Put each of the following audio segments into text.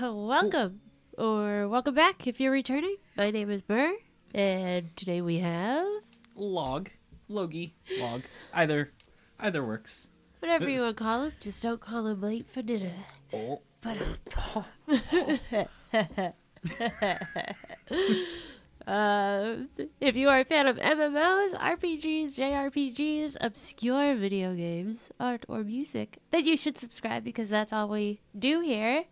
Welcome, or welcome back if you're returning. My name is Ber, and today we have Log, Logie, Log. Either, either works. whatever you want to call him. Just don't call him late for dinner. Oh, But uh, if you are a fan of MMOs, RPGs, JRPGs, obscure video games, art, or music, then you should subscribe because that's all we do here.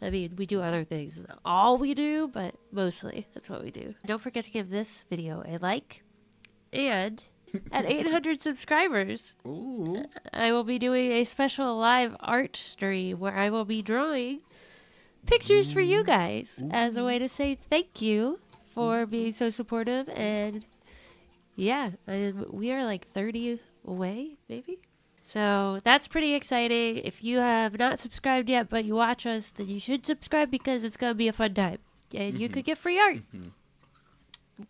I mean, we do other things. All we do, but mostly that's what we do. Don't forget to give this video a like. And at 800 subscribers, ooh, I will be doing a special live art stream where I will be drawing pictures for you guys as a way to say thank you for being so supportive. And yeah, we are like 30 away, maybe. So that's pretty exciting. If you have not subscribed yet, but you watch us, then you should subscribe because it's going to be a fun time. And you could mm-hmm. get free art. Mm-hmm.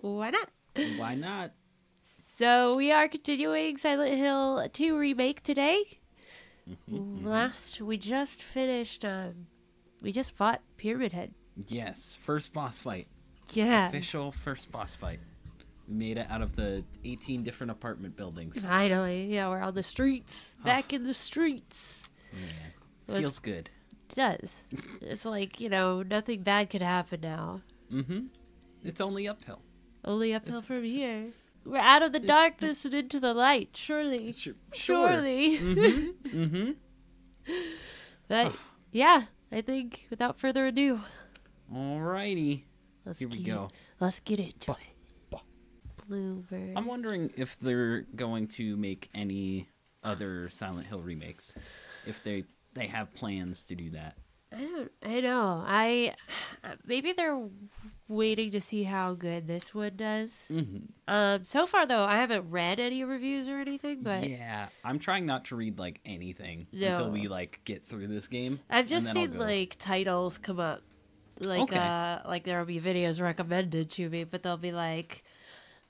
Why not? why not? So we are continuing Silent Hill 2 remake today. Mm-hmm, Last we just finished um we just fought Pyramid Head. Yes, first boss fight. Yeah. Official first boss fight. Made it out of the 18 different apartment buildings. Finally. Yeah, we're on the streets. Back in the streets. Was- feels good. It does. it's like, you know, nothing bad could happen now. Mm-hmm. It's only uphill. Only uphill from here. We're out of the darkness and into the light, surely. Sure. Surely. Mm-hmm. But yeah, I think without further ado, Alrighty. let's Here we get, go. Let's get into it. Bluebird. I'm wondering if they're going to make any other Silent Hill remakes. If they they have plans to do that. I don't. I know. I maybe they're waiting to see how good this one does. Mm-hmm. Um. So far, though, I haven't read any reviews or anything, but yeah, I'm trying not to read like anything until we like get through this game. I've just seen like titles come up. Like Okay. uh, like there will be videos recommended to me, but they'll be like,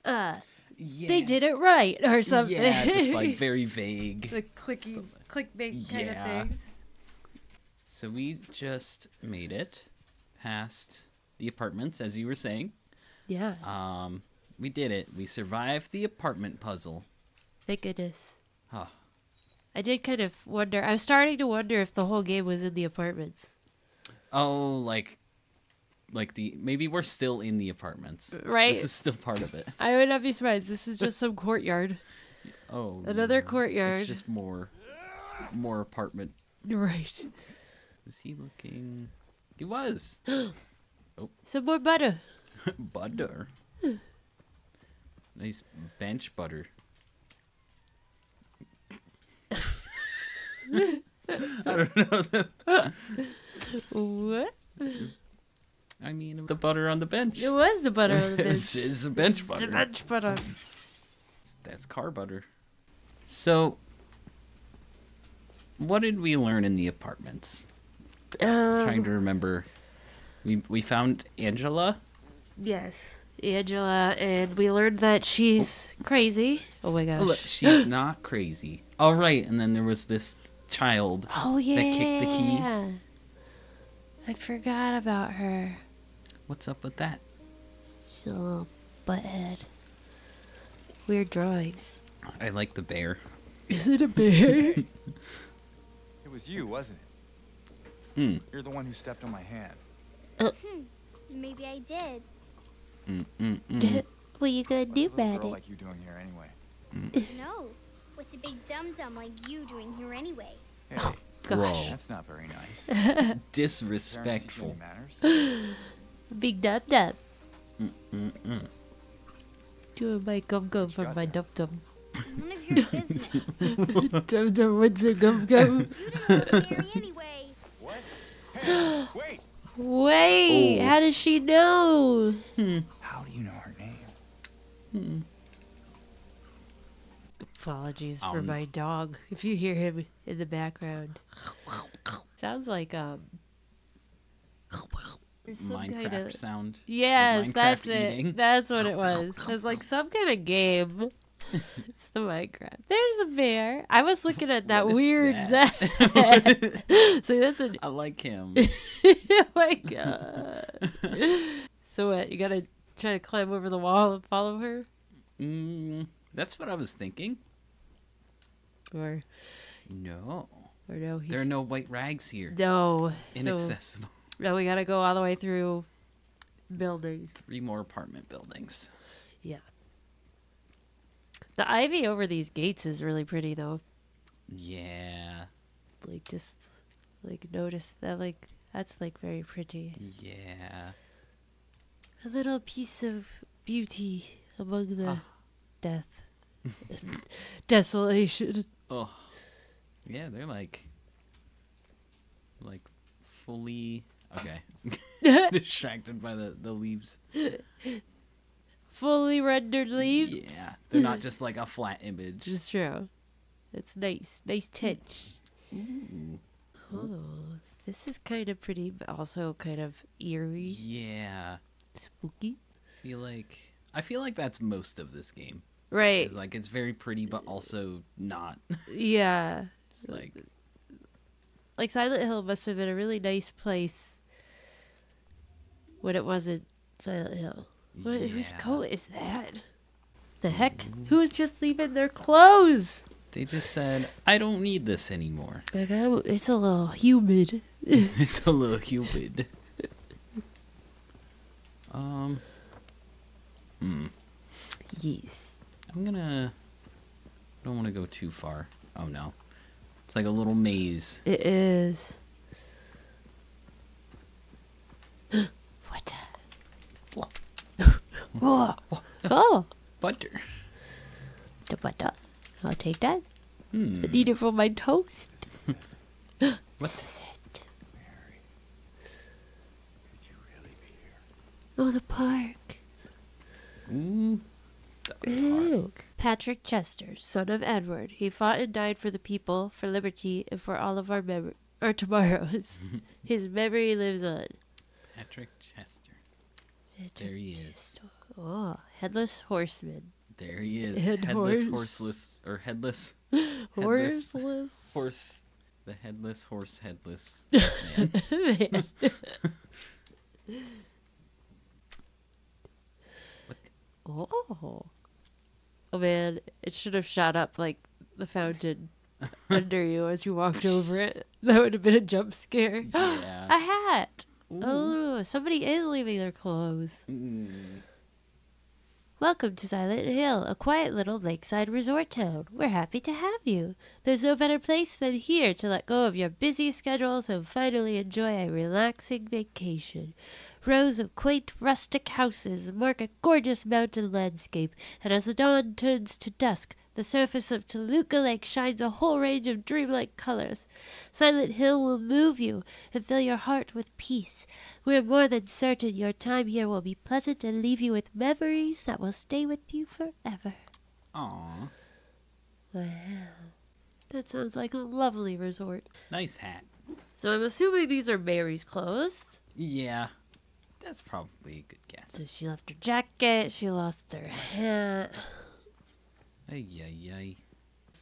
uh, yeah. they did it right or something. Yeah, just like very vague. the clicky, clickbait kind Yeah. of things. So we just made it past the apartments, as you were saying. Yeah. Um, we did it. We survived the apartment puzzle. Thank goodness. Huh. I did kind of wonder. I was starting to wonder if the whole game was in the apartments. Oh, like, like the maybe we're still in the apartments. Right. This is still part of it. I would not be surprised. This is just some courtyard. Oh. Another no. courtyard. It's just more, more apartment. Right. Was he looking? He was. oh. Some more butter. butter. nice bench butter. I don't know. What? I mean, the butter on the bench. It was the butter on the bench. it's, it's a bench The butter. bench butter. That's car butter. So, what did we learn in the apartments? trying Um, to remember. We we found Angela. yes. Angela, and we learned that she's crazy. Oh my Oh, look, gosh. she's not crazy. All right, and then there was this child. Oh yeah. that kicked the key. I forgot about her. What's up with that? She's a little butthead. Weird drawings. I like the bear. Is it a bear? It was you, wasn't it? Hmm. You're the one who stepped on my hand. Maybe I did. Mm, mm, mm. what you gonna What's do a little about girl it? like you doing here anyway? No. What's a big dum dum like you doing here anyway? Hey, Gosh. Whoa. that's not very nice. Parents Disrespectful. Any manners. Big dum dum. Mm-mm. Doing my gum gum for my there? dum dum. None of your business. Dum dum, what's a gum gum? you didn't want to marry anyway. What? Hey, wait! Wait, Oh. how does she know? Hmm. How do you know her name? Hmm. Apologies for Um. my dog. If you hear him in the background, sounds like um. Minecraft kinda- sound. Yes, Minecraft that's eating. it. That's what it was. It's like some kind of game. it's the Minecraft. There's the bear. I was looking at that weird. that? so that's an. I like him. oh my god. so what? You gotta try to climb over the wall and follow her, Mm, that's what I was thinking. or No, or no? He's, there are no white rags here. no. So Inaccessible. Now we gotta go all the way through buildings. Three more apartment buildings. Yeah. The ivy over these gates is really pretty though. Yeah, Like just like notice that like that's like very pretty. yeah. A little piece of beauty among the Ah. death. Desolation. Oh, yeah. They're like, like fully okay. Distracted by the the leaves. Fully rendered leaves. Yeah, they're not just like a flat image. It's true. It's nice. Nice touch. Ooh. Oh, this is kind of pretty, but also kind of eerie, Yeah, spooky. feel like I feel like that's most of this game. Right. It's like it's very pretty, but also not. Yeah. It's like Like Silent Hill must have been a really nice place when it was at Silent Hill. What, Whose coat is that? The heck? Who's just leaving their clothes? They just said, "I don't need this anymore." Like, oh, it's a little humid. it's a little humid. Um. Hmm. Yes. I'm gonna. Don't want to go too far. Oh no. It's like a little maze. It is. what? Whoa. Whoa. Oh, Butter. the butter. I'll take that. Hmm. Eat it for my toast. What? This is it. Mary, could you really be here? Oh, the park. Ooh. Ew. Patrick Chester, son of Edward, he fought and died for the people, for liberty, and for all of our mem- our tomorrows. His memory lives on. Patrick Chester. Patrick There he is. Chester. Oh, headless horseman. There he is. And headless, horse. horseless, or headless. Headless. Horseless. Horse. The headless horse, headless man. Man. What oh. Oh man, it should have shot up like the fountain under you as you walked over it. That would have been a jump scare. Yeah. a hat. Ooh. Oh, somebody is leaving their clothes. Mm. Welcome to Silent Hill, a quiet little lakeside resort town. We're happy to have you. There's no better place than here to let go of your busy schedules and finally enjoy a relaxing vacation. Rows of quaint rustic houses mark a gorgeous mountain landscape, and as the dawn turns to dusk, the surface of Toluca Lake shines a whole range of dreamlike colors. Silent Hill will move you and fill your heart with peace. We're more than certain your time here will be pleasant and leave you with memories that will stay with you forever. Aw. Wow. That sounds like a lovely resort. Nice hat. So I'm assuming these are Mary's clothes. Yeah. That's probably a good guess. So she left her jacket, she lost her hat. Ay, ay, ay.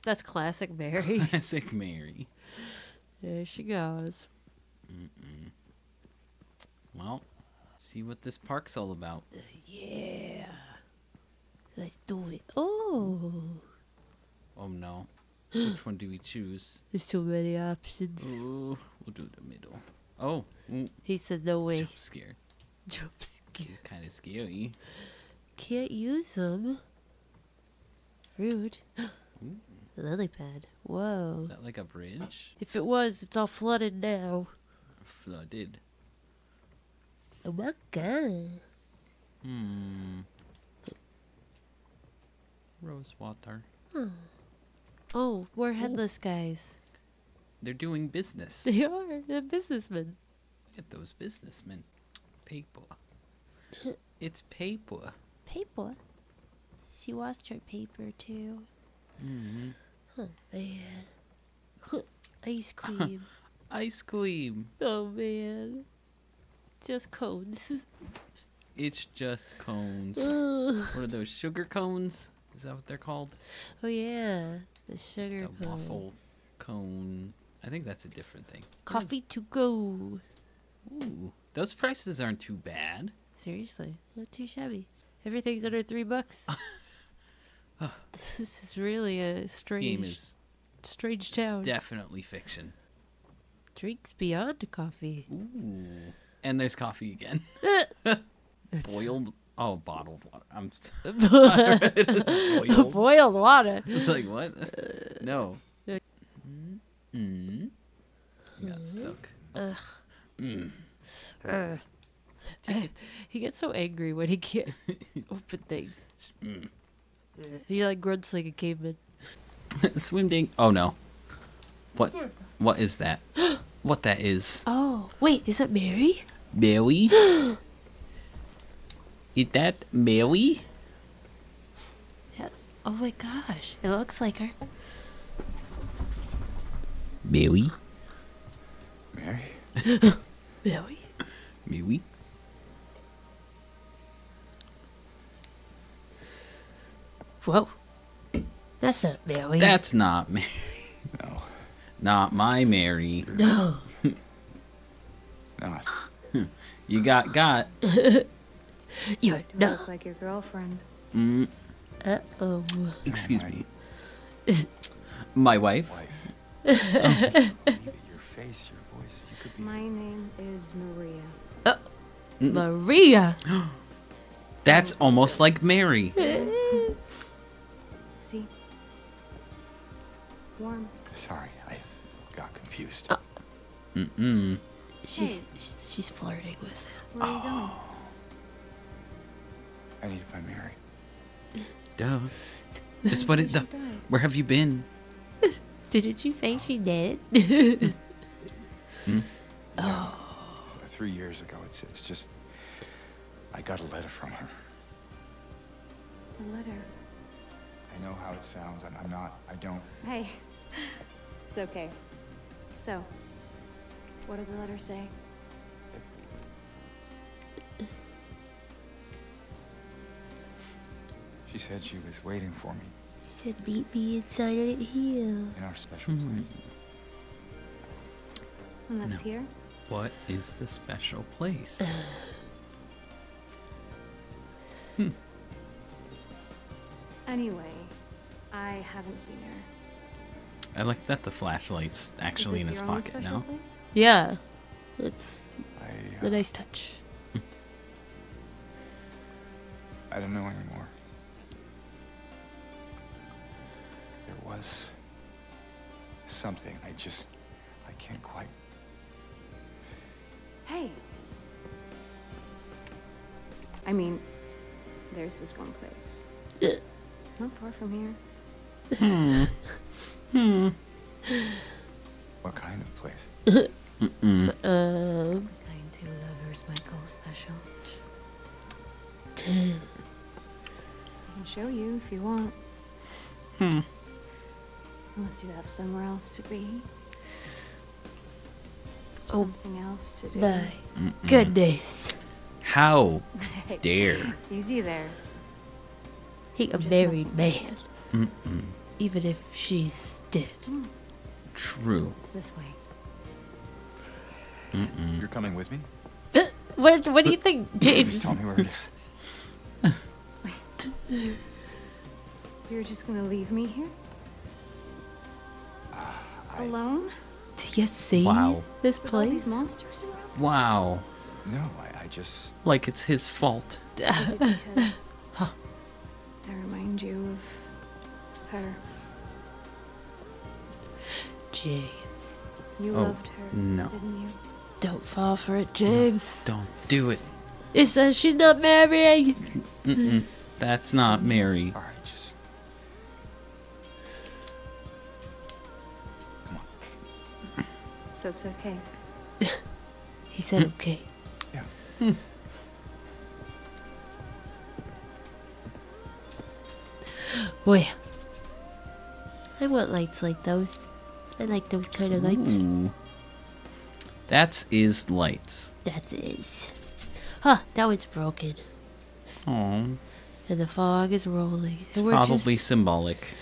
That's classic Mary. Classic Mary. there she goes. Well, see what this park's all about. Yeah. Let's do it. Oh, Oh no. Which one do we choose? there's too many options. Ooh, we'll do the middle. Oh, ooh, He said no way. jump scare. Jump scare. He's kind of scary. Can't use them. Rude. Lily pad. Whoa. Is that like a bridge? If it was, it's all flooded now. Flooded. Oh my god. Hmm. Rose water. Oh, we're headless guys. They're doing business. They are. They're businessmen. Look at those businessmen. Paper. It's paper. Paper. She lost her paper too. hmm Oh man. Ice cream. Ice cream. oh man. Just cones. It's just cones. What are those sugar cones? Is that what they're called? Oh yeah. The sugar The cones. waffle cone. I think that's a different thing. Coffee to go. Ooh, Those prices aren't too bad. Seriously, not too shabby. Everything's under three bucks. this is really a This strange, game is strange town. definitely fiction. Drinks beyond coffee. Ooh. And there's coffee again. Boiled. Oh, bottled water. I'm. Boiled. Boiled water. It's like what? No. Mm. You got stuck. Ugh. he gets so angry when he can't open things. Mm. He like grunts like a caveman. Swim ding. Oh no. What? What is that? What that is? Oh, wait, is that Mary? Mary? is that Mary? Yeah. Oh my gosh, it looks like her. Mary? Mary? Mary? Mary? Whoa. That's not Mary. That's not Mary. No, Not my Mary. no. not. You got got. You're not. Look like your girlfriend. Mm, Uh oh. excuse me. My wife. Wife. Even your face, your voice, you could be. My name is Maria. Maria. That's almost like Mary. Warm. Sorry, I got confused. Mm-mm. She's she's flirting with him. Where are you going? I need to find Mary. Duh. That's what it. The, died. where have you been? Didn't you say she did? Uh, Three years ago. It's it's just. I got a letter from her. A letter. I know how it sounds. I'm, I'm not. I don't. Hey. It's okay. So, what did the letter say? She said she was waiting for me She said meet me in Silent here. in our special Mhm. place. And that's No. here? What is the special place? Anyway, I haven't seen her. I like that the flashlight's actually in his pocket now. place? Yeah. It's I a uh, nice touch. I don't know anymore. There was something. I just. I can't quite. Hey. I mean, there's this one place. Uh. Not far from here. hmm. What kind of place? Mm. Um. Kind two lovers might call special. t- I can show you if you want. Hmm. Unless you have somewhere else to be. Oh. Something else to do. My Mm-mm. goodness. How dare? Easy there. He a I'm just married man. Mm-mm. Even if she's dead. Mm. True. It's this way. Mm-mm. You're coming with me? Uh, what what do you think, Please James? tell me where it is. You're just gonna leave me here? I, Alone? Do you see Wow. this With all these place? monsters around? Wow. no, I, I just. Like it's his fault. Is it because I remind you of her? James, You Oh, loved her, no. didn't you? don't fall for it, James. Don't do it. It says she's not marrying. Mm-mm. That's not Mary. All right, just. Come on. So it's okay. He said okay. Yeah. Boy, I want lights like those. I like those kind of lights. Ooh. That's is lights. That is. Huh, that one's broken. Oh, And the fog is rolling. it's we're probably just symbolic.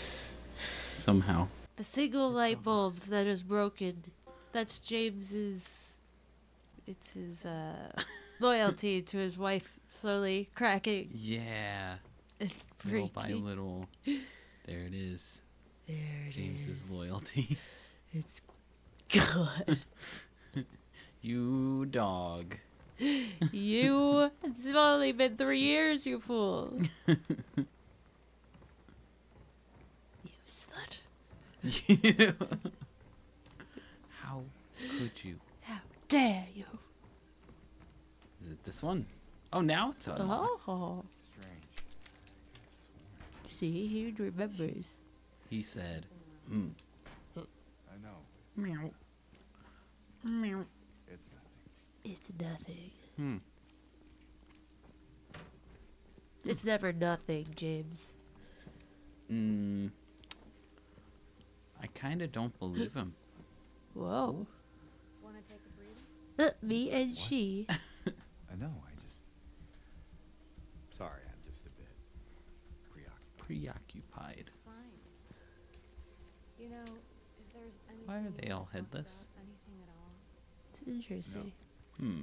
Somehow. the single light bulb that is broken. That's James's it's his uh, loyalty to his wife slowly cracking. Yeah. Little by little. There it is. There it James's is. loyalty. It's good. you dog. you. It's only been three years, you fool. you slut. How could you? How dare you? Is it this one? Oh, now it's unlocked. Oh. Strange. See, he remembers. He said, mm. I know. meow. Meow. It's nothing. It's nothing. Hmm. It's never nothing, James. Mm. I kind of don't believe him. Whoa. Want to take a breather? Uh, me and she. I know. I just. Sorry, I'm just a bit preoccupied. Preoccupied. It's fine. You know, if there's Why are they all headless? at all, It's interesting. Hmm.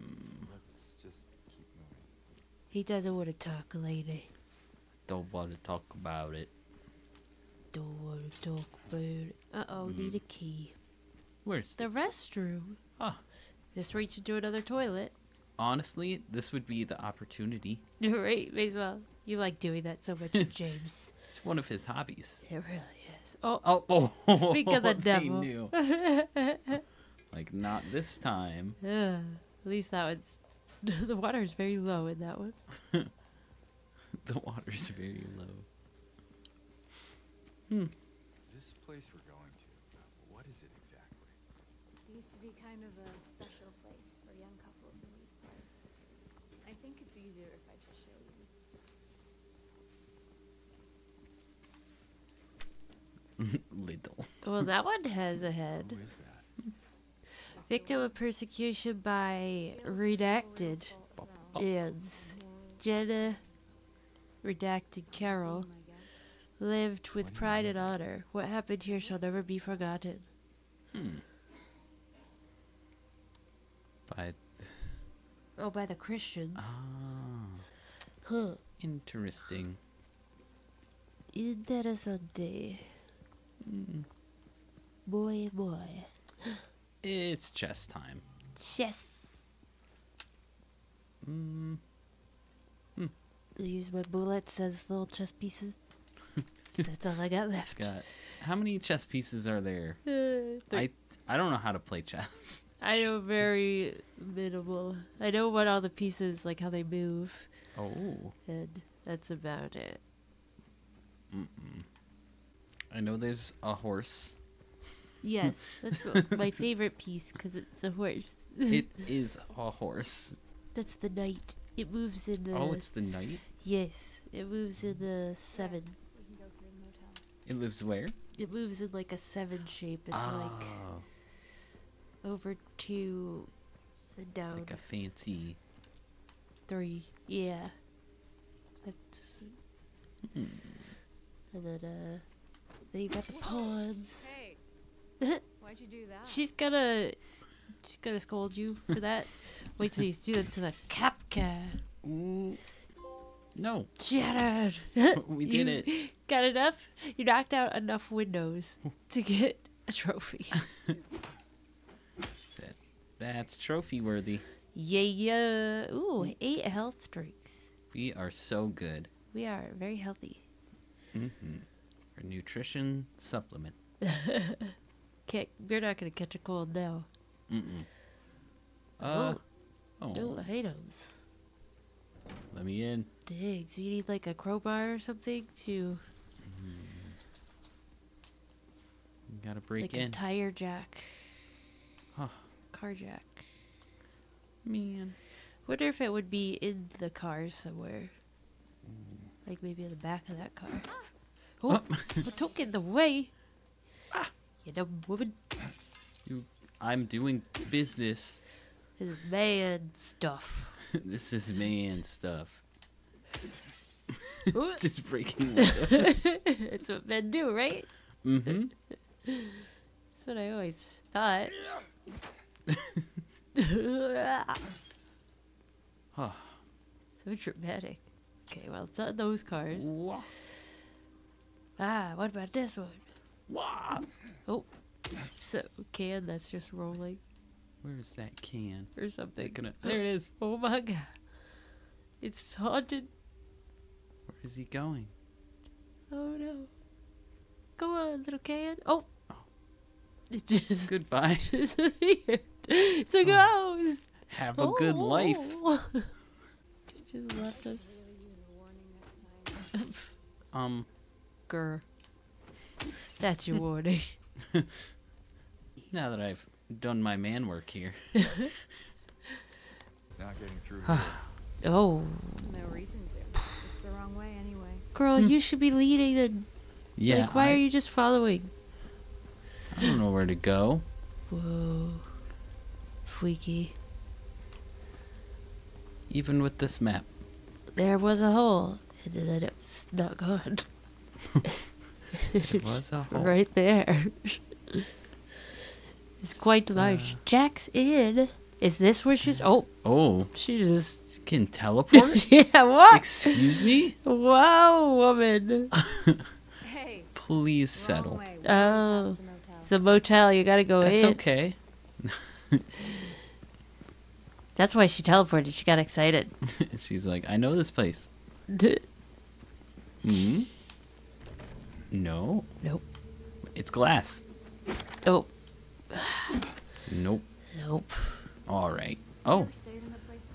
Let's just keep moving. He doesn't want to talk, lady. Don't want to talk about it. Don't want to talk about it. Uh oh, need a key. Where's The restroom. Ah. Just reach into another toilet. Honestly, this would be the opportunity. right, may as well. You like doing that so much, James. It's one of his hobbies. It really is. Oh, Oh, oh. Speak of the they devil. knew. like not this time. ugh. at least that one's. the water is very low in that one. The water is very low. Hmm. This place we're going to. What is it exactly? it used to be kind of a special place for young couples in these parts. I think it's easier if I just show you. Little. Well, that one has a head. Who is that? Victim of persecution by redacted and Jenna redacted Carol lived with pride and honor. What happened here shall never be forgotten. Hmm. By Oh, by the Christians. ah, Huh. interesting. Interessante. Mm. Boy, boy. It's chess time. Chess. Mm. I'll use my bullets as little chess pieces. That's all I got left. Got how many chess pieces are there? Uh, I I don't know how to play chess. I know very minimal. I know what all the pieces, like how they move, Oh. and that's about it. Mm-mm. I know there's a horse. Yes, that's what- my favorite piece because it's a horse. It is a horse. that's the knight. It moves in the. Oh, it's the knight. yes, it moves in the seven. We can go through the motel. It lives where? It moves in like a seven shape. It's like oh, over two, and it's down like a fancy. three. Yeah, that's. Hmm. And then uh, then you got the pawns. Hey, why'd you do that? She's gonna she's gonna scold you for that. Wait till you do it to the Kapka. Ooh. No, Shattered. we did You it. Got enough? You knocked out enough windows to get a trophy. That- That's trophy worthy. yeah, yeah. Ooh, eight health drinks. We are so good. We are very healthy. Mm-hmm. Nutrition supplement. Can't, we're not gonna catch a cold now. Mm-mm. Uh, oh, No items. let me in. Dang, so you need like a crowbar or something to You Gotta break like in. a tire jack, Huh. car jack. Man. Wonder if it would be in the car somewhere. Like maybe in the back of that car. Oh, well, don't get in the way. You dumb woman. You, I'm doing business. This is man stuff. this is man stuff. Just breaking. That's what men do, right? mm-hmm. That's what I always thought. So dramatic. Okay, well, it's not those cars. Ah, what about this one? Wah. Oh, so can that's just rolling Where's that can? or Is something. it gonna? There it is. Oh my god, it's haunted. Where is he going? Oh no. Go on, little can. Oh. Oh. It just Goodbye. disappeared. It's a ghost. Have a good life. Oh. it just left us. Really use a warning next time. Um. Grr. That's your warning. Now that I've done my man work here. Not getting through here. Oh. No reason to. It's the wrong way anyway. Girl, Hmm. you should be leading and Yeah. like why I, are you just following? I don't know where to go. Whoa. Freaky. Even with this map. There was a hole. And then it's not gone. it's was a hole. right there. it's quite Just, large. uh, Jack's in. Is this where she's? Oh, Oh, she just. she can teleport? yeah. What? Excuse me? Wow, woman. Hey, Please settle. Oh. already the motel. It's a motel. You gotta go That's in. okay. That's why she teleported. She got excited. She's like, I know this place. nope. Hmm? No. Nope. It's glass. Oh, Nope. nope. All right. Oh, ever stayed in a place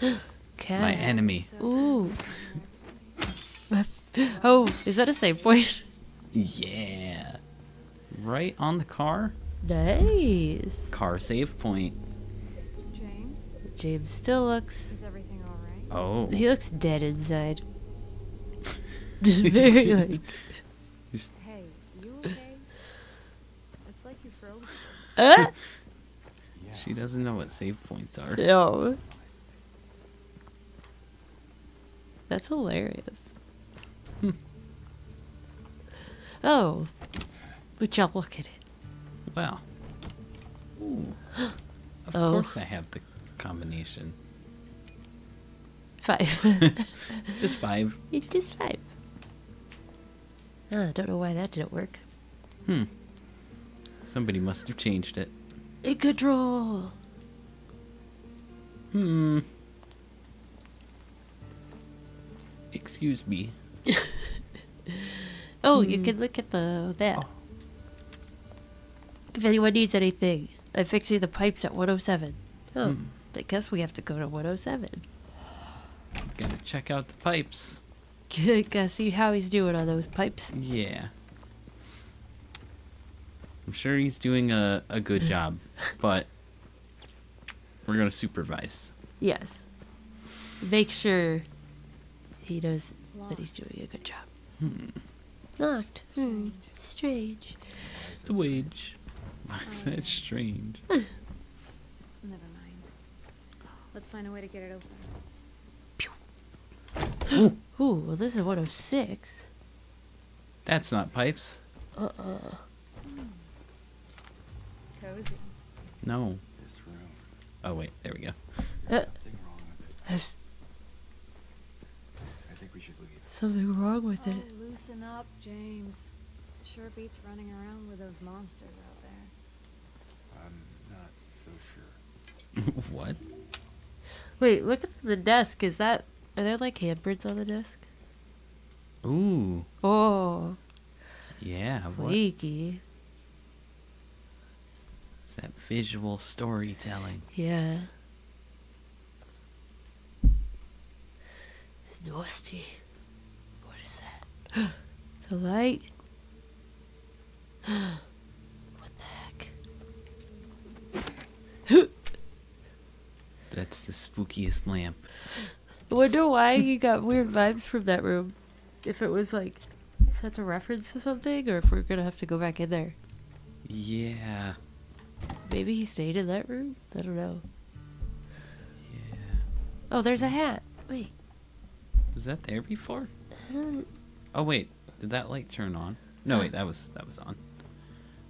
like this? Cat. my enemy. Ooh. Oh, is that a save point? Yeah. Right on the car. Nice. Car save point. James, James still looks. is everything all right? Oh. He looks dead inside. Just very like. Hey, you okay? it's like you froze. Uh? She doesn't know what save points are. No. That's hilarious. Oh. Would y'all look at it? Well. Ooh. Of Oh. course I have the combination. Five. Just five. it's just five. Ah, I don't know why that didn't work. Hmm. Somebody must have changed it. In control. Hmm. Excuse me. Oh, you can look at the that. Oh. If anyone needs anything, I'm fixing the pipes at 107. Oh, Hmm. I guess we have to go to 107. Gotta check out the pipes. Gotta see how he's doing on those pipes. Yeah. I'm sure he's doing a, a good job, but we're gonna supervise. Yes. Make sure he knows that he's doing a good job. Hmm. Locked. Hmm. Strange. Strange. Strange. Why is that strange? Never mind. Let's find a way to get it open. Ooh, well, this is 106. That's not pipes. Uh uh Cozy. No. This room. Oh wait, there we go. Uh, Something wrong with it. there's I think we should leave. something wrong with it. Oh, loosen up, James. Sure beats running around with those monsters out there. I'm not so sure. what? Wait, look at the desk. Is that. Are there like handprints on the desk? Ooh. Oh, Yeah. What? It's that visual storytelling. Yeah. It's nasty. What is that? the light? what the heck? That's the spookiest lamp. I wonder why you got weird vibes from that room. If it was like, if that's a reference to something, or if we're gonna have to go back in there. Yeah. Maybe he stayed in that room? I don't know. Yeah. Oh, there's a hat. Wait. Was that there before? Don't- Oh wait, did that light turn on? No wait, that was that was on.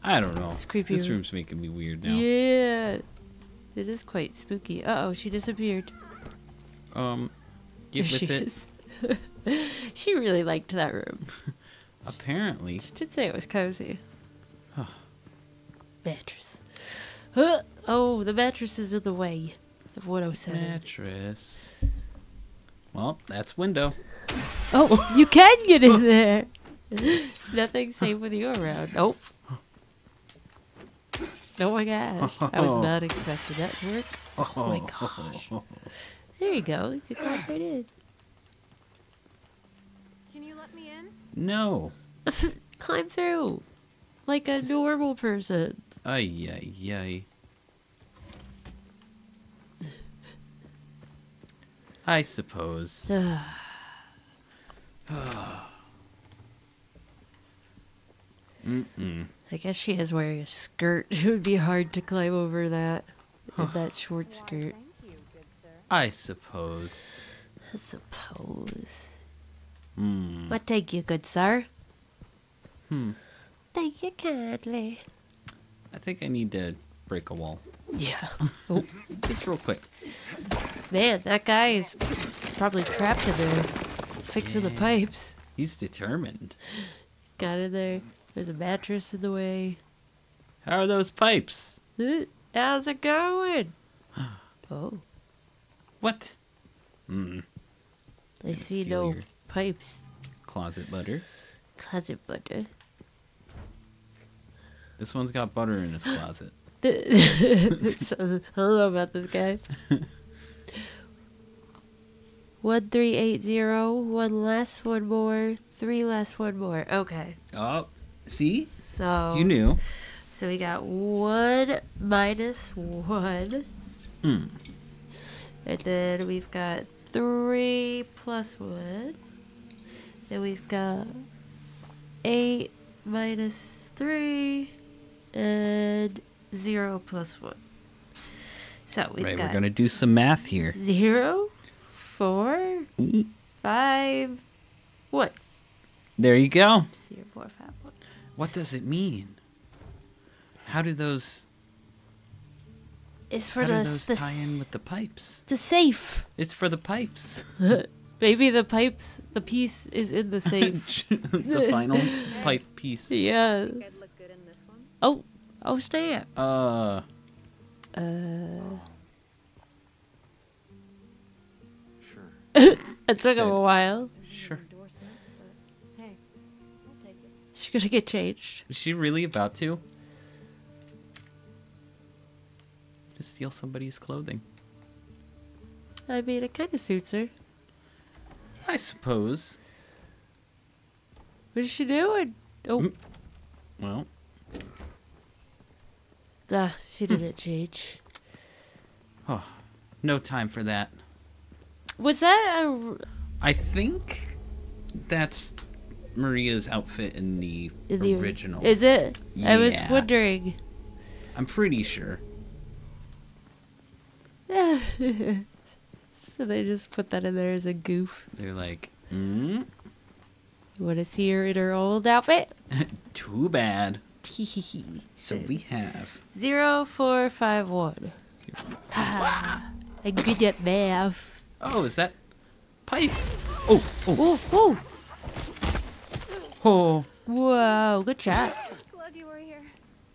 I don't know. It's creepy This room's making me weird now. Yeah. It is quite spooky. Uh oh, she disappeared. Um, get There with she it. is. she really liked that room. Apparently. She did say it was cozy. mattress. Huh. Oh, the mattress is in the way of 107. Mattress. Well, that's window. Oh, you can get in there. Nothing safe with you around. Nope. Oh my gosh. I was not expecting that to work. Oh my gosh. There you go. You can climb right in. Can you let me in? No. Climb through. Like a normal person. Ay, ay, ay. I suppose. Mm-mm. I guess she is wearing a skirt. It would be hard to climb over that. that short skirt. Thank you, good sir. I suppose. I suppose. Hmm. What take you, good sir? Hmm. Thank you kindly. I think I need to break a wall. Yeah. Just real quick. Man, that guy is probably trapped in there, fixing the pipes. He's determined. Got in there. There's a mattress in the way. How are those pipes? How's it going? Oh, What? Hmm. I see no pipes. Closet butter. Closet butter. This one's got butter in his closet. So, I don't know about this guy. One three eight zero. One less. One more. Three less. One more. Okay. Oh, see? So You knew. So we got one minus one. Hmm. And then we've got three plus one. Then we've got eight minus three. And zero plus one. So we've right, got we're gonna do some math here. zero, four, Mm. five, one. There you go. Zero, four, five, one. What does it mean? How do those It's for how do the, those the, tie in with the pipes? the safe. It's for the pipes. Maybe the pipes, the piece is in the safe. the final pipe piece. yes. Think I'd look good in this one? Oh, oh, snap. Uh, Uh, Sure. it took him a while. sure. Endorsement, but hey, I'll take it. She's gonna get changed. Is she really about to? To steal somebody's clothing. I mean, it kind of suits her. I suppose. What is she doing? Oh, Mm. Well, ah, she didn't change. oh, no time for that. Was that a I think that's Maria's outfit in the, in the original. Is it? I was wondering. I'm pretty sure. so they just put that in there as a goof. They're like, mm, You want to see her in her old outfit? too bad. So so we have. zero four five one. Ah, I'm good at math. Oh, is that pipe? Oh, oh, Oh, oh, oh! whoa! Good shot. Glad you were here.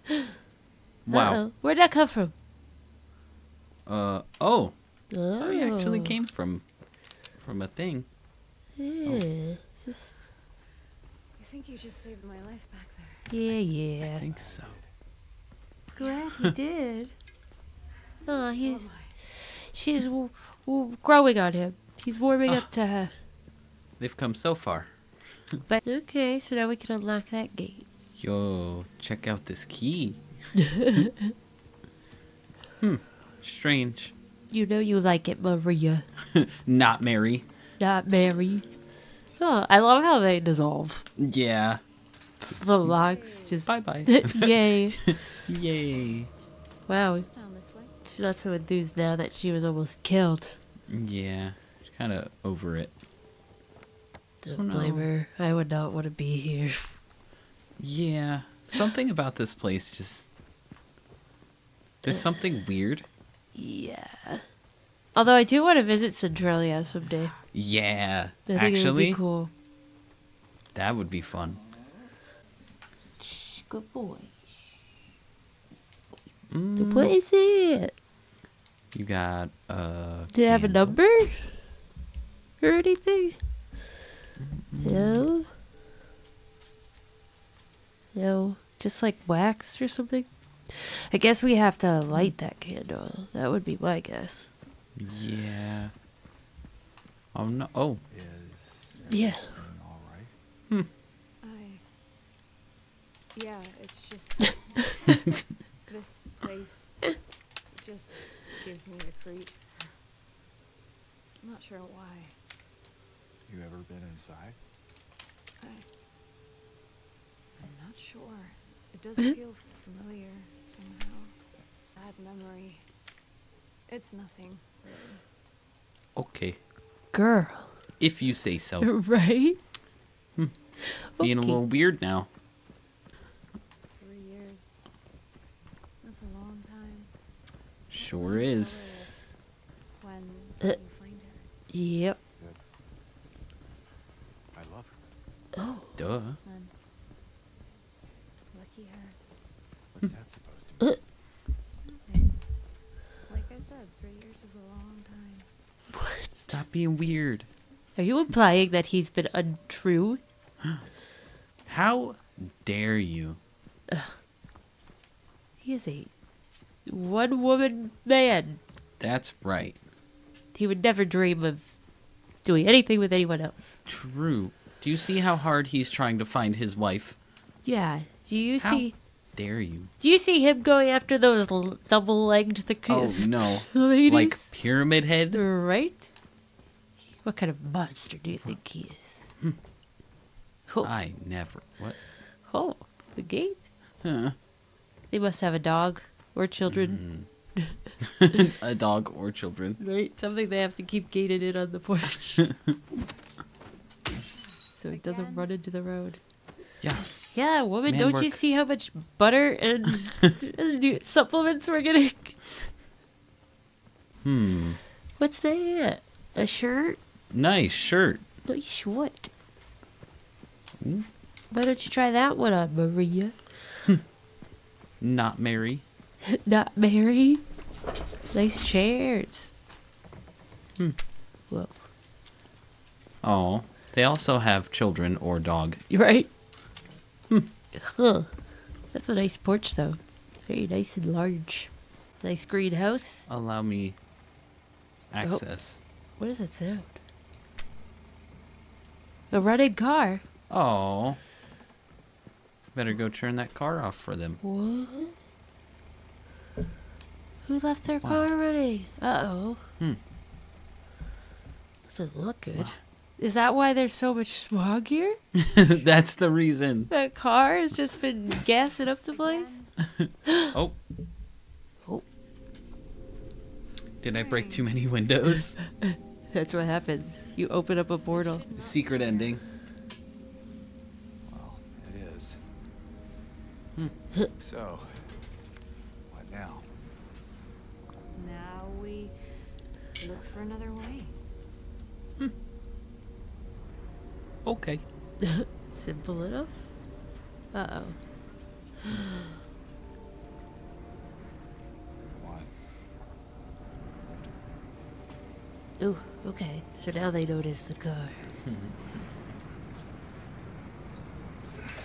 Wow. Uh-oh. Where'd that come from? Uh oh. Oh, Oh, he actually came from from a thing. Yeah, just I think you just saved my life back there. yeah, I yeah. think so. Glad he did. Oh, he's she's w- w- growing on him. He's warming Ah. up to her. They've come so far. But okay, so now we can unlock that gate. Yo, check out this key. hmm. Strange. You know you like it, Maria, Not Mary. not Mary. Oh, I love how they dissolve. Yeah. Just little locks, just Bye bye. yay! Yay. Wow, It's down this way. she's not so enthused now that she was almost killed. Yeah. She's kind of over it. Don't Oh, no. blame her. I would not want to be here. Yeah. Something about this place just. There's something weird. Yeah. Although I do want to visit Centralia someday. Yeah, I think would actually, be cool. that would be fun. Good boy. Mm, What is it? You got uh. Did it have a number? Or anything? No. No. Just like wax or something? I guess we have to light that candle. That would be my guess. Yeah. Oh no! Oh, Is Yeah. everything all right? I. Yeah, it's just. this place just gives me the creeps. I'm not sure why. You ever been inside? I. I'm not sure. It does feel familiar somehow. Bad memory. It's nothing, really. okay. Girl. If you say so. Right? Hmm. Being a little weird now. Three years. That's a long time. Sure is. When Uh. find her. Yep. I love her. Oh. Duh. Then. Lucky her. What's that supposed to mean? Nothing. Like I said, three years is a long time. Stop being weird. Are you implying that he's been untrue? How dare you? He is a one woman man. That's right. He would never dream of doing anything with anyone else. True. Do you see how hard he's trying to find his wife? Yeah. Do you How see? dare you? Do you see him going after those double-legged the Oh no. ladies? Like pyramid head? right? What kind of monster do you think he is? oh, I never. What? oh, the gate. Huh. They must have a dog or children, a dog or children. right? Something they have to keep gated in on the porch, so it doesn't run into the road. Yeah. Yeah, woman, Man don't you see how much butter and supplements we're getting? Hmm. What's that? A shirt? Nice shirt. Nice short. Ooh. Why don't you try that one on, Maria? Not Mary. Not Mary. Nice chairs. Hmm. Whoa. Oh. They also have children or dog. You right? Huh. That's a nice porch, though. Very nice and large. Nice greenhouse. Allow me access. What does it sound? A running car. Oh. Better go turn that car off for them. What? Who left their Wow. car running? Uh oh. Hmm. This doesn't look good. Wow. Is that why there's so much smog here? That's the reason. That car has just been gassing up the place? Oh. Oh. Did I break too many windows? That's what happens. You open up a portal. Secret ending. Well, it is. Hmm. so, what now? Now we look for another way. Hmm. Okay. Simple enough. Uh oh. Come. Ooh, okay. So now they notice the car.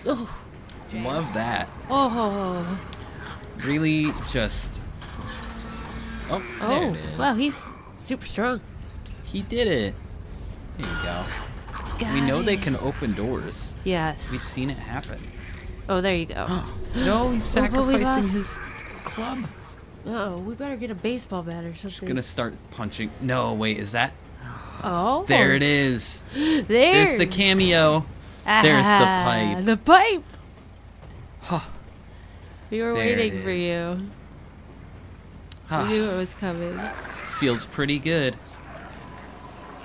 oh, Love that. oh, Really just. Oh, there oh! it is. Wow, he's super strong. He did it. There you go. we Got know they can open doors. Yes. We've seen it happen. Oh, there you go. no, he's Oh, sacrificing his club. Oh, we better get a baseball bat or something. Just gonna start punching. No, wait, is that? Oh, There it is. There. There's the cameo. There's the Ah, pipe. The pipe. Huh. We were There waiting for you. Huh. We knew it was coming. Feels pretty good.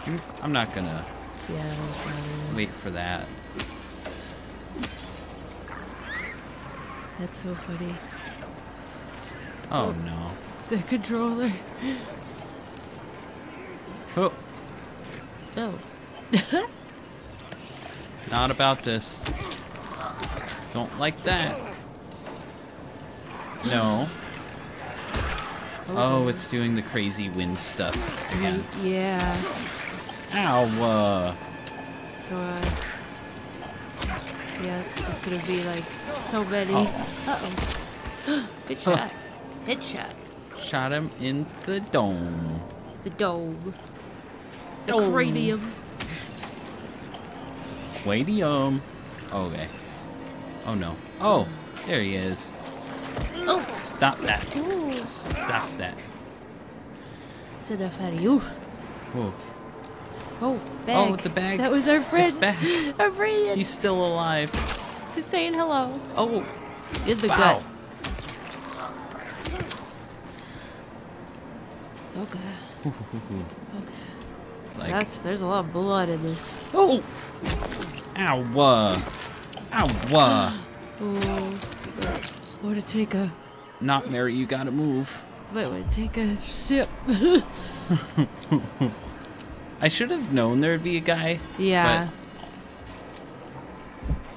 I'm- I'm not gonna Yeah. that was funny. wait for that. That's so funny. Oh, oh. no. The controller. Oh, Oh. not about this. Don't like that. No. Oh, it's doing the crazy wind stuff again. Yeah. Ow. Uh, So, uh, yeah, it's just gonna be like so many. Oh. Uh oh. Good shot. Headshot. shot him in the dome. The dome. The Dome. cranium. Quadium. Okay. Oh no. Oh, there he is. Oh. Stop that. Ooh. Stop that. That's enough out of you. Whoa. Oh, bag. Oh, the bag. That was our friend. It's back. Our friend. He's still alive. He's saying hello. Oh, in the Wow. gut. Okay. Okay. Like, That's there's a lot of blood in this. oh. Ow. Ow. Uh. Oh, want to take a Not Mary, you gotta move. want to take a sip. I should have known there'd be a guy. yeah.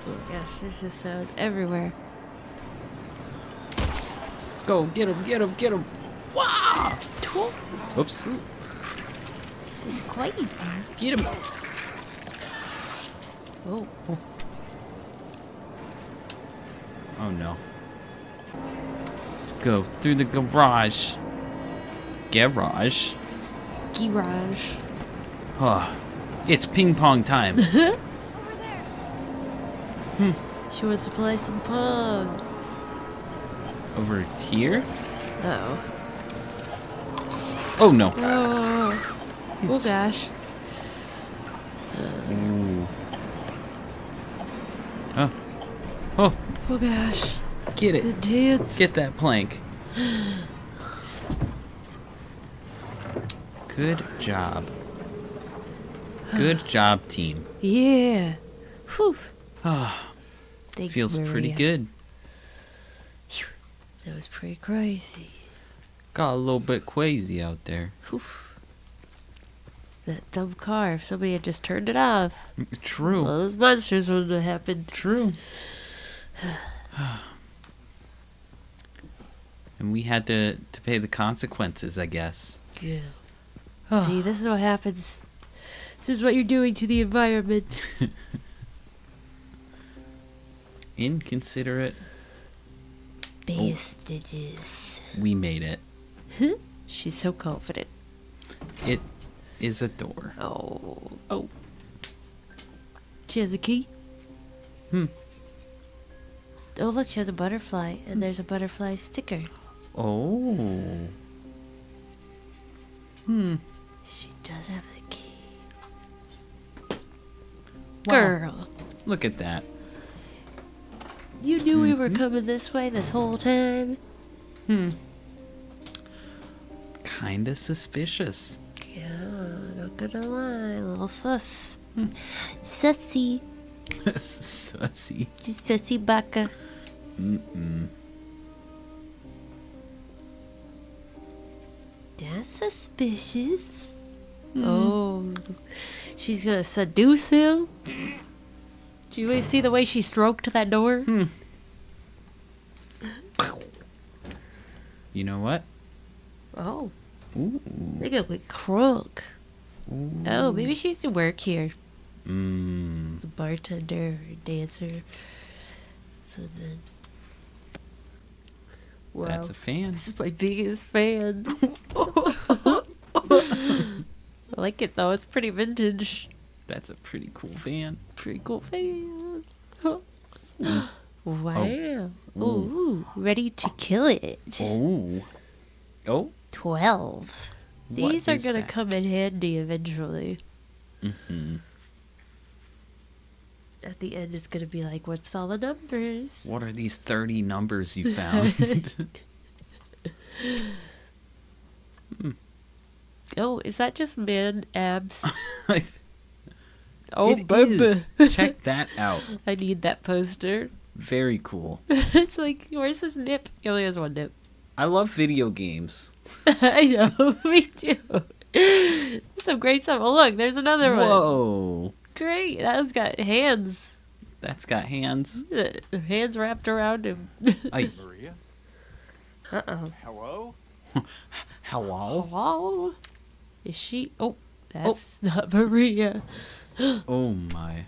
Oh gosh, there's just sound everywhere. Go, get him, get him, get him. Wow. Oops. It's crazy. Get him. Oh, Oh no. Go through the garage. Garage. garage. Oh, it's ping pong time. She wants to play some pong. Over here? Uh Oh no. oh. Oh It's- gosh. Ooh. Oh. Oh, Oh gosh. Get it. Get that plank. Good job. Good job, team. Yeah. Whew. Ah, feels pretty good. That was pretty crazy. Got a little bit crazy out there. Whew. That dumb car. If somebody had just turned it off, True. all those monsters wouldn't have happened. True. and we had to, to pay the consequences, I guess. Yeah. See, this is what happens. This is what you're doing to the environment. Inconsiderate. Bastages. We made it. She's so confident. It is a door. Oh. Oh. She has a key. Hmm. Oh, look, she has a butterfly, and there's a butterfly sticker. Oh. Hmm. She does have the key. Wow. Girl, Look at that. you knew we were Mhm. coming this way this whole time. Hmm. Kinda suspicious. Yeah, not gonna lie, a little sus. Sussy. Sussy. Just sussy baka. Mm-mm. That's suspicious. Oh, she's gonna seduce him. Do you see the way she stroked that door? You know what? Oh, Ooh. look at what crook. Oh, maybe she used to work here. Mm. The bartender dancer. So then. Wow. That's a fan. This is my biggest fan. I like it though. It's pretty vintage. That's a pretty cool fan. Pretty cool fan. wow. Ooh. Ooh, ready to kill it. Oh. Oh. 12. What These are going to come in handy eventually. Mm-hmm. At the end, it's going to be like, what's all the numbers? What are these 30 numbers you found? Oh, is that just man abs? oh, baby. Check that out. I need that poster. Very cool. it's like, where's his nip? He only has one nip. I love video games. I know, me too. Some great stuff. Oh, look, there's another one. Whoa. Great. That one's got hands. That's got hands. Uh, Hands wrapped around him. I, Maria? Uh oh. Hello? hello? Hello? Is she? Oh, that's not Maria. Oh my.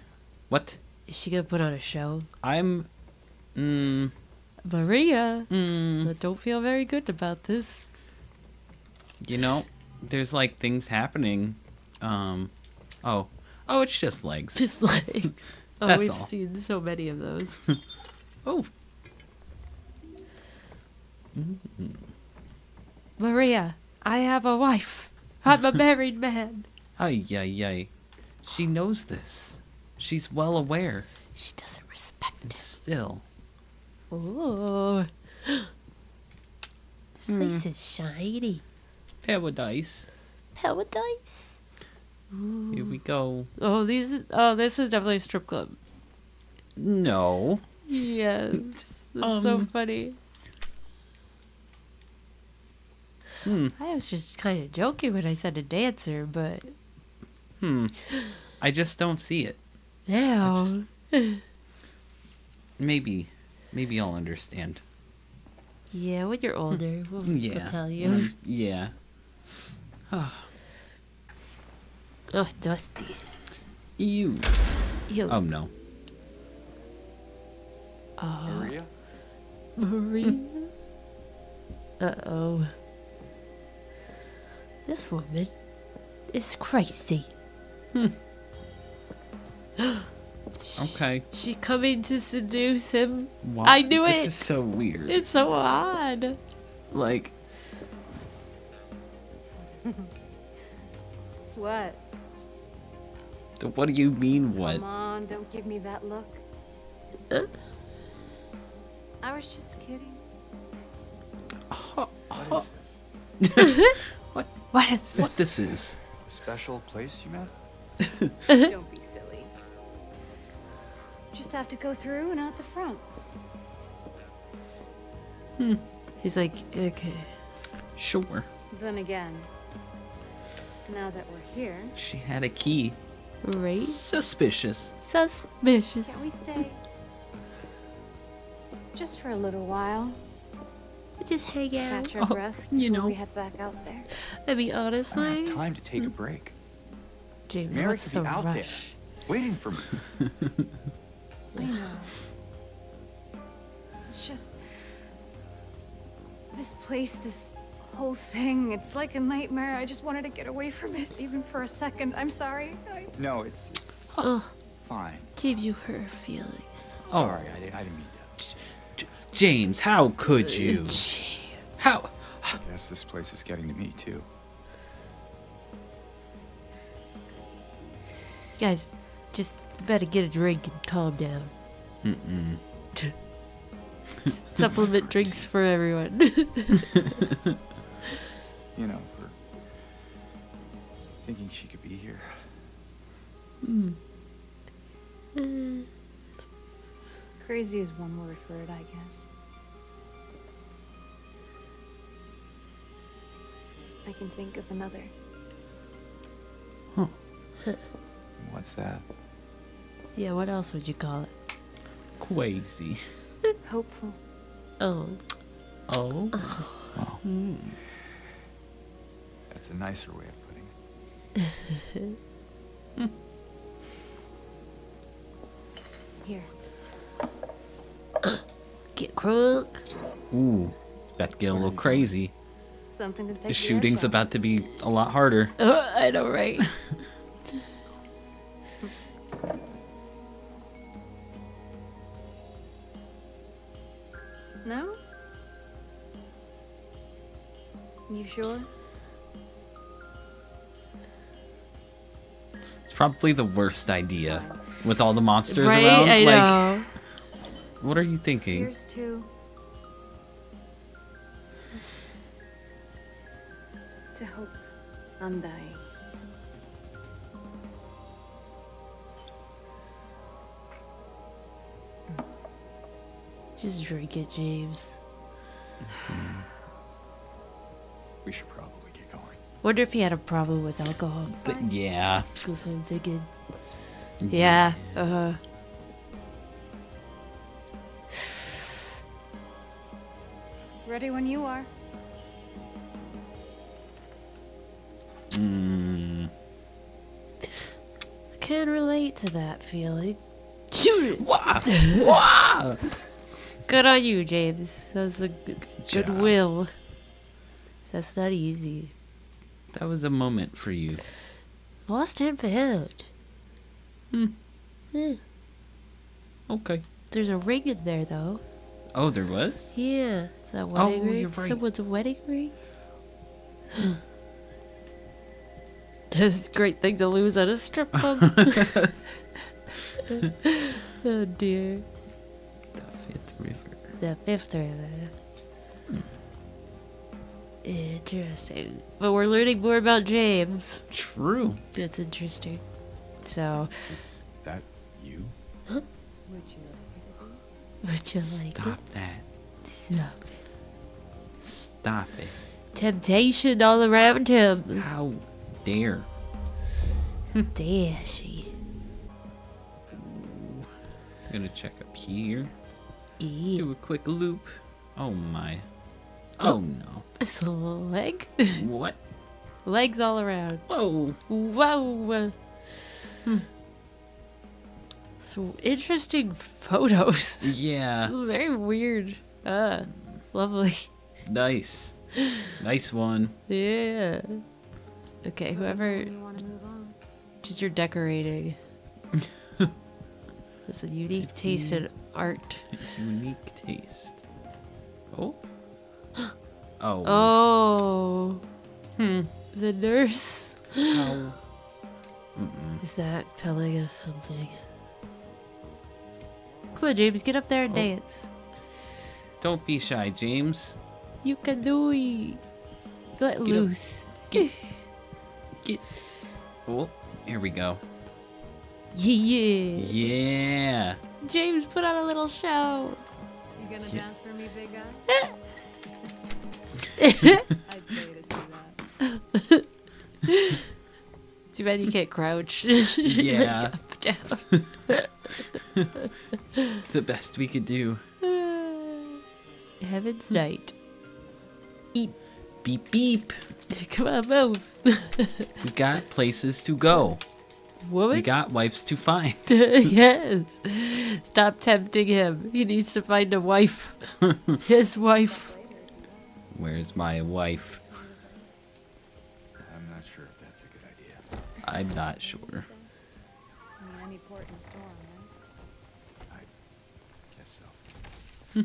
What? Is she gonna put on a show? I'm. Mm, Maria, mm, I don't feel very good about this. you know, there's like things happening. Um. Oh. Oh, it's just legs. Just legs. oh, we've all. seen so many of those. Oh. Mm-hmm. Maria, I have a wife. I'm a married man. Ay, ay, ay. She knows this. She's well aware. She doesn't respect it. still. Oh. This hmm. place is shiny. Paradise. Paradise. Here we go. Oh, these. Oh, this is definitely a strip club. No. Yes. That's so Um, funny. Hmm. I was just kind of joking when I said a dancer, but Hmm. I just don't see it. now. just- Maybe. Maybe I'll understand. Yeah, when you're older, we'll, we'll tell you. Um, yeah. Oh, dusty. Ew. Ew. Oh no. Oh, Maria? Maria. uh oh. This woman is crazy. Okay. She coming to seduce him. Why? I knew it this it. is so weird. It's so odd. like What? Th- what do you mean what? Come on, don't give me that look. Uh? I was just kidding. What is this? What What is this? what this is? A special place you met? don't be silly. Just have to go through and out the front. Hmm. He's like, okay. Sure. Then again, now that we're here, She had a key. Right? Suspicious. Suspicious. can we stay? Just for a little while. Just hang out. Catch our Oh, breath you know. we head back out there. I mean, I don't honestly, have time to take a hmm. break. James, Merrick what's could be the out there. Waiting for me. I know. It's just this place, this whole thing. It's like a nightmare. I just wanted to get away from it, even for a second. I'm sorry. I... No, it's it's Oh, fine. James, you her feelings. Oh. Sorry, I, didn't- I didn't mean to. J- James, how could uh, you? James. How? I guess this place is getting to me too. Guys, just better get a drink and calm down. Mm-mm. Supplement drinks for everyone. You know, for thinking she could be here. Hmm. Crazy is one word for it, I guess. I can think of another. Huh. What's that? yeah, what else would you call it? Crazy. Hopeful. Oh, Oh. Well, that's a nicer way of putting it. Here. get crunk. Ooh. About to get a little crazy. Something to take The the shooting's edge about to be a lot harder. Oh, I know, right? No? You sure? It's probably the worst idea. With all the monsters right? around. I like, know. what are you thinking? Here's to. To hope. Undying. Just drink it, James. We should probably get going. Wonder if he had a problem with alcohol. Th- yeah. That's what I'm thinking. Yeah. Uh. Huh. Ready when you are. Mm. I can relate to that feeling. Shoot it! Wah! Wah! Good on you, James. That was a good, job. goodwill. That's not easy. That was a moment for you. Lost and found. Hmm. Eh, Okay. There's a ring in there, though. Oh, there was? Yeah. That wedding Oh, ring? right. Someone's wedding ring? That's a great thing to lose at a strip club. oh dear. The Fifth River. The fifth river. Interesting. But we're learning more about James. True. That's interesting. So, Is that you? Would you like me to do? would you like Stop that. Stop it? Stop. Stop it. Temptation all around him. How dare. Dare she? I'm gonna check up here. Yeah. Do a quick loop. Oh my. Oh no. It's a leg. What? Legs all around. Whoa. Wow. Hmm. So interesting photos. Yeah. Very weird. Uh, lovely. Nice. Nice one. Yeah. Okay, whoever You want to move on? did your decorating. It's a unique taste in art. Unique taste. Oh. Oh. Oh, Hmm. the nurse. How? Mm-mm. Is that telling us something? Come on, James, get up there and Oh. dance. Don't be shy, James. You can do it. Let Get up. loose. Get- Get. Oh, here we go. Yeah. Yeah. James, put on a little show. You gonna Yeah. dance for me, big guy? Too bad you can't crouch. Yeah. Up, down. It's the best we could do. Heaven's night. Beep. Beep beep. Come on, move. We got places to go. Woman? We got wives to find. yes. Stop tempting him. He needs to find a wife. His wife. Where's my wife? I'm not sure if that's a good idea. I'm not sure. I mean, any port in storm, right? Guess so.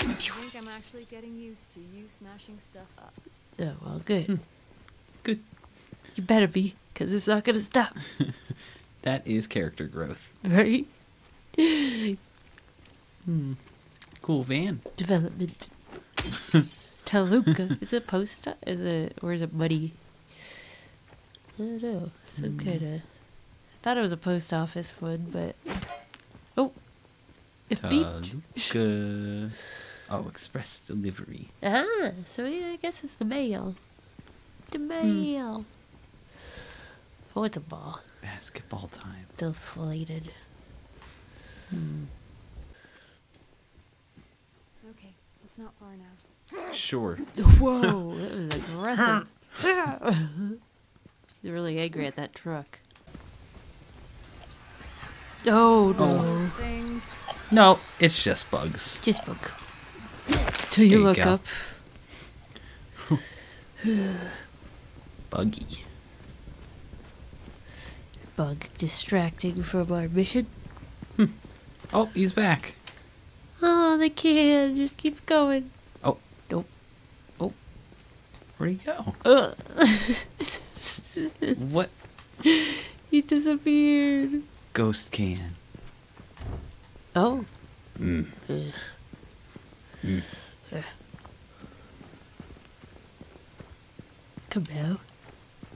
I think I'm actually getting used to you smashing stuff up. Oh, well, good. Hmm. Good. You better be, because it's not going to stop, That is character growth. right? Hmm. Cool van. Development. Taluka. Is it post? Is it, or is it muddy? I don't know. Some Hmm. kind of. I thought it was a post office one, but. Oh! It beeped. Taluka. Oh, express delivery. Ah, so yeah, I guess it's the mail. The mail. Oh, it's a ball. Basketball time. Deflated. Okay, it's not far now. Sure. Whoa, that was aggressive. He's really angry at that truck. Oh, oh. no. Those things. No, it's just bugs. Just look. Till you There you look go. up. Buggy. Bug distracting from our mission. Hmm. Oh, he's back. Oh, the can just keeps going. Oh, nope. Oh, where'd he go? Ugh. What he disappeared. ghost can? Oh. Mm. Come now.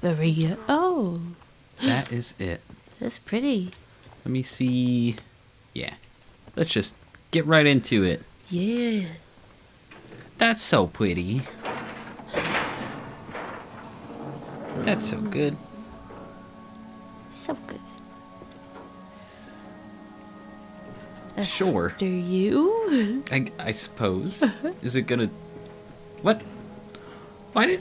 Maria. Oh, That is it. that's pretty. Let me see. Yeah. Let's just get right into it. Yeah. That's so pretty. That's so good. So good. Sure. After you? I, I suppose. Is it gonna. What? Why did.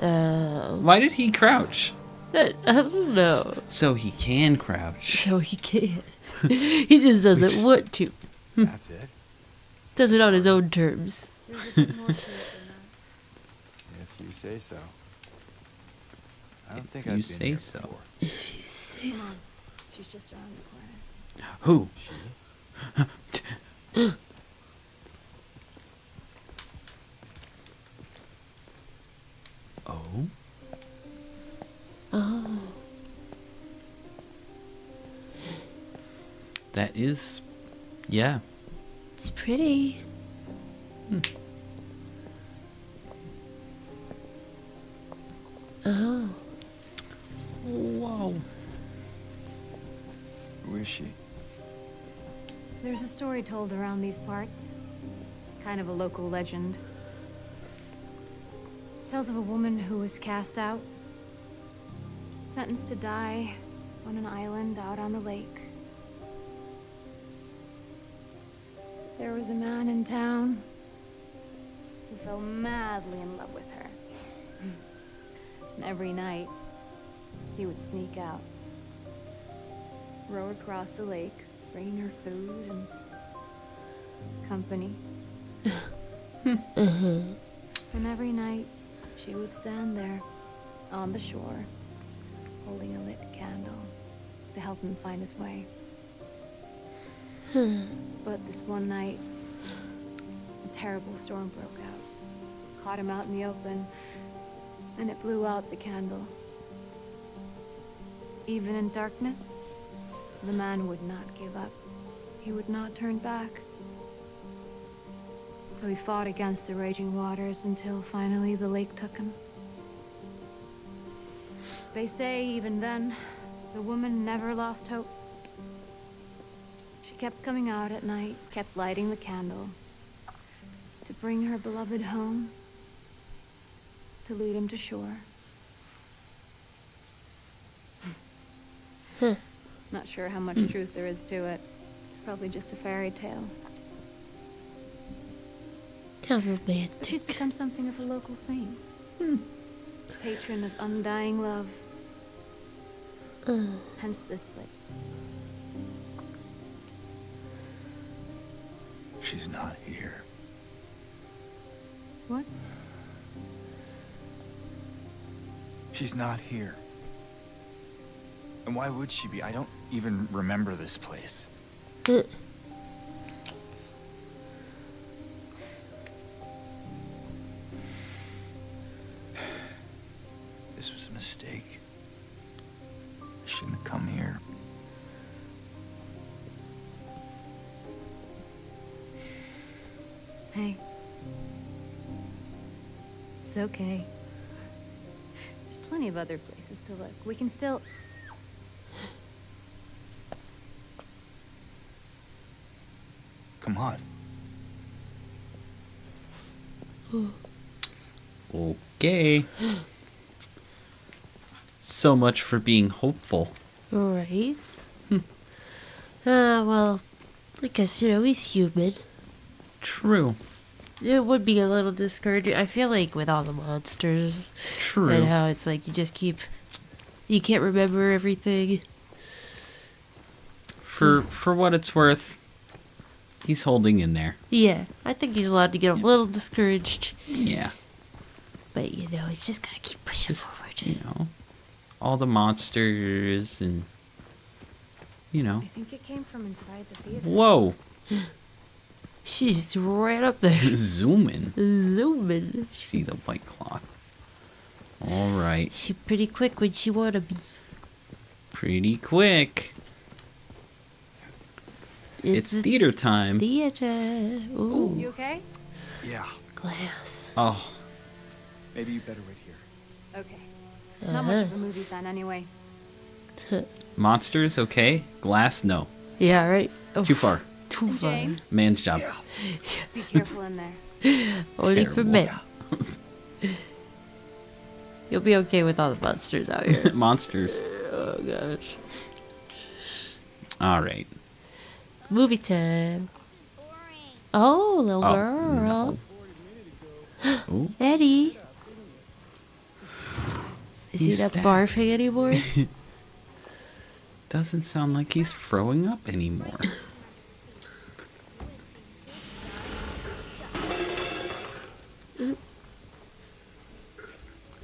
Uh, Why did he crouch? I don't know. So he can crouch. So he can't. he just doesn't just- want to. That's it. Does it on his own terms. There's a bit more to it than that. If you say so. I don't think If I've you been say here so. before. If you say so. on. She's just around the corner. Who? She? Oh? Oh. That is. Yeah. It's pretty. Oh. Whoa. Who is she? There's a story told around these parts. Kind of a local legend. Tells of a woman who was cast out. Sentenced to die on an island out on the lake. There was a man in town who fell madly in love with her. And every night, he would sneak out, row across the lake, bringing her food and company. And every night, she would stand there on the shore, holding a lit candle to help him find his way. but this one night, a terrible storm broke out, caught him out in the open, and it blew out the candle. Even in darkness, the man would not give up. He would not turn back. So he fought against the raging waters until finally the lake took him. They say even then, the woman never lost hope. Kept coming out at night, kept lighting the candle to bring her beloved home, to lead him to shore. Not sure how much truth there is to it. It's probably just a fairy tale. How But she's become something of a local saint. Patron of undying love. Hence this place. She's not here. What? She's not here. And why would she be? I don't even remember this place. okay. There's plenty of other places to look. We can still. Come on. Okay. So much for being hopeful. Right. Uh, well, I guess, you know, he's human. True. It would be a little discouraging. I feel like with all the monsters True. and how it's like you just keep, you can't remember everything. For for what it's worth, he's holding in there. Yeah, I think he's allowed to get a little discouraged, Yeah. but you know, he's just gotta keep pushing Just, forward. you know, all the monsters and you know. I think it came from inside the theater. Whoa. She's right up there, Zooming. zooming. See the white cloth. All right. She pretty quick when she wanna be. Pretty quick. It's, a theater time. theater. Ooh, You okay? Yeah. glass. oh, Maybe you better wait here. Okay. Not much of a movie fan anyway. Uh-huh. monsters okay? Glass no. Yeah, right. Oh, Too far. Too And far. James, Man's job. be careful in there. Only for Terrible. men. You'll be okay with all the monsters out here. Monsters. oh gosh. All right. Movie time. Oh, little Oh, girl. no. Eddie. Is He's he not back. barfing anymore? Doesn't sound like he's throwing up anymore.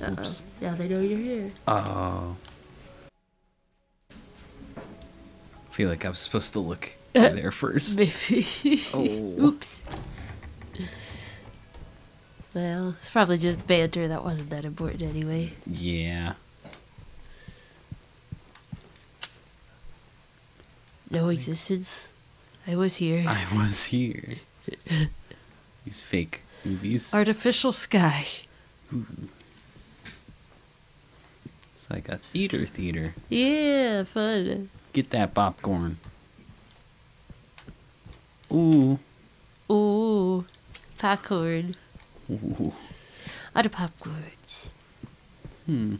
Oops. now they know you're here. Oh. I feel like I was supposed to look there first. Maybe. Oh. Oops. Well, it's probably just banter that wasn't that important anyway. Yeah. No existence. I was here. I was here. These fake movies. Artificial sky. It's like a theater theater. Yeah, fun. Get that popcorn. Ooh. Ooh, popcorn. Ooh. Other popcorns. Hmm.